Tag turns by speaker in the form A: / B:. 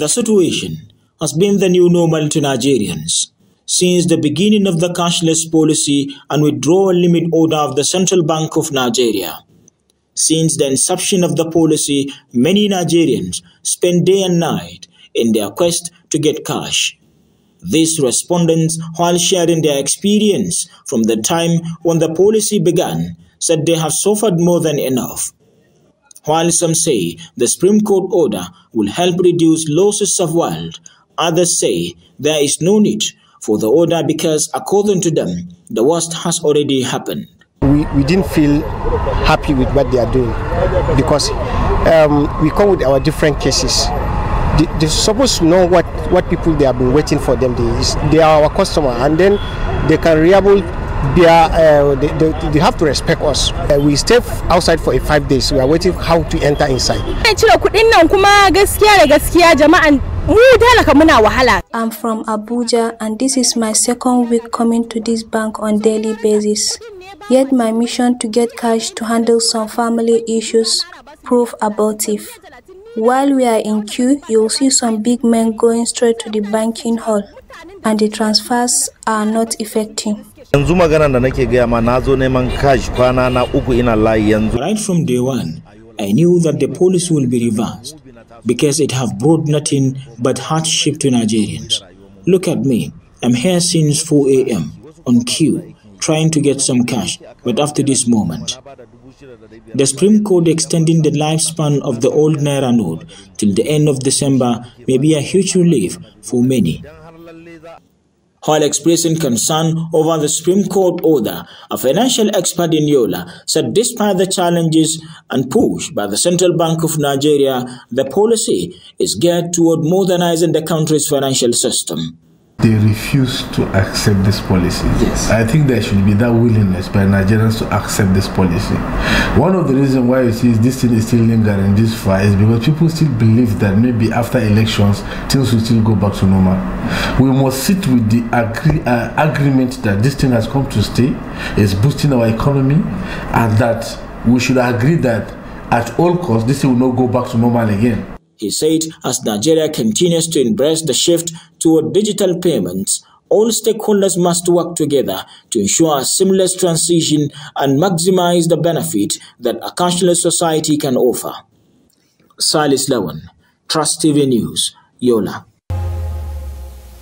A: The situation has been the new normal to Nigerians. Since the beginning of the cashless policy and withdrawal limit order of the Central Bank of Nigeria. Since the inception of the policy, many Nigerians spend day and night in their quest to get cash. These respondents, while sharing their experience from the time when the policy began, said they have suffered more than enough. While some say the Supreme Court order will help reduce losses of wild, others say there is no need for the order because, according to them, the worst has already happened.
B: We, we didn't feel happy with what they are doing because um, we come with our different cases. They, they're supposed to know what, what people they have been waiting for them. They, they are our customer and then they can reliable they, are, uh, they, they, they, have to respect us. Uh, we stay outside for a five days. We are waiting how to enter inside.
C: I'm from Abuja and this is my second week coming to this bank on daily basis. Yet my mission to get cash to handle some family issues prove abortive. While we are in queue, you will see some big men going straight to the banking hall and the transfers are not effective.
D: yanzu magana da nake gaya ma na zo neman cash kwana na uku ina layi yanzu
A: right from day one i knew that the policy will be reversed because it have brought nothing but hardship to nigerians look at me i'm here since 4 a.m on queue trying to get some cash but after this moment the Supreme Court extending the lifespan of the old Naira note till the end of December may be a huge relief for many. While expressing concern over the Supreme Court order, a financial expert in Yola said despite the challenges and push by the Central Bank of Nigeria, the policy is geared toward modernizing the country's financial system
E: they refuse to accept this policy. Yes. I think there should be that willingness by Nigerians to accept this policy. One of the reasons why you see this thing is still lingering this far is because people still believe that maybe after elections things will still go back to normal. We must sit with the agree, uh, agreement that this thing has come to stay, is boosting our economy, and that we should agree that at all costs this will not go back to normal again.
A: He said as Nigeria continues to embrace the shift toward digital payments, all stakeholders must work together to ensure a seamless transition and maximize the benefit that a cashless society can offer. Silas Lawan, Trust TV News, Yola.